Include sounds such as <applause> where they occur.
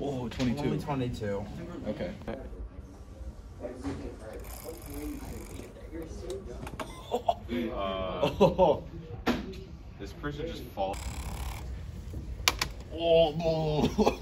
Oh, 22. Only 22. Okay. Uh, <laughs> Oh, this person just falls. oh,